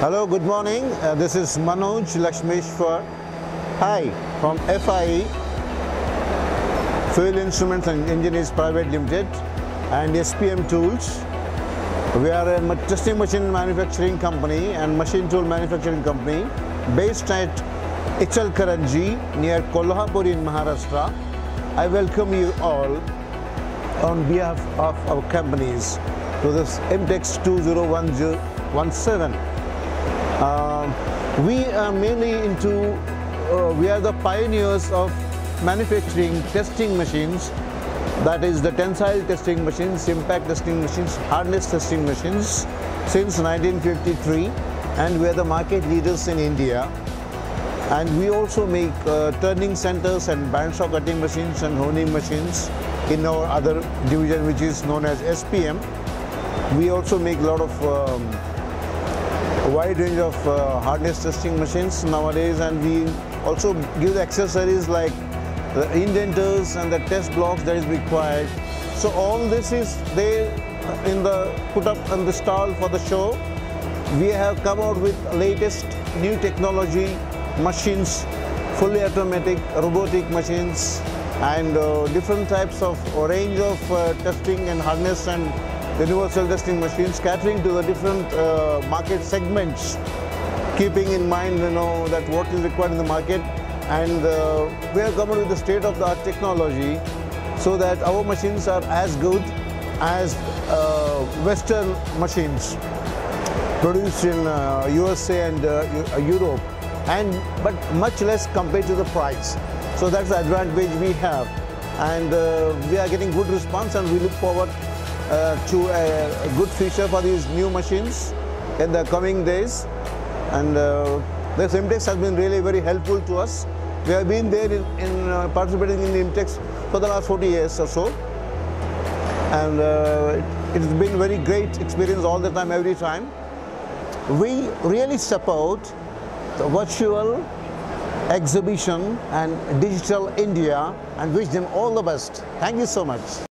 Hello, good morning. Uh, this is Manoj Lakshmeshwar. Hi, from FIE, Fuel Instruments and Engineers Private Limited, and SPM Tools. We are a testing machine manufacturing company and machine tool manufacturing company based at Ichalkaranji near Kolhapur in Maharashtra. I welcome you all on behalf of our companies to this IMTEX 2017. Um, we are mainly into, uh, we are the pioneers of manufacturing testing machines, that is the tensile testing machines, impact testing machines, hardness testing machines since 1953 and we are the market leaders in India. And we also make uh, turning centers and bandsaw cutting machines and honing machines in our other division which is known as SPM. We also make a lot of um, wide range of uh, hardness testing machines nowadays and we also give the accessories like the indenters and the test blocks that is required. So all this is there in the put up on the stall for the show. We have come out with latest new technology machines, fully automatic robotic machines and uh, different types of range of uh, testing and hardness and universal testing machines catering to the different uh, market segments keeping in mind you know that what is required in the market and uh, we are coming with the state of the art technology so that our machines are as good as uh, western machines produced in uh, USA and uh, Europe and but much less compared to the price. So that's the advantage we have. And uh, we are getting good response and we look forward uh, to a, good future for these new machines in the coming days and uh, this IMTEX has been really very helpful to us. We have been there in, in uh, participating in the IMTEX for the last 40 years or so and uh, it's been very great experience all the time, every time. We really support the virtual exhibition and digital India and wish them all the best. Thank you so much.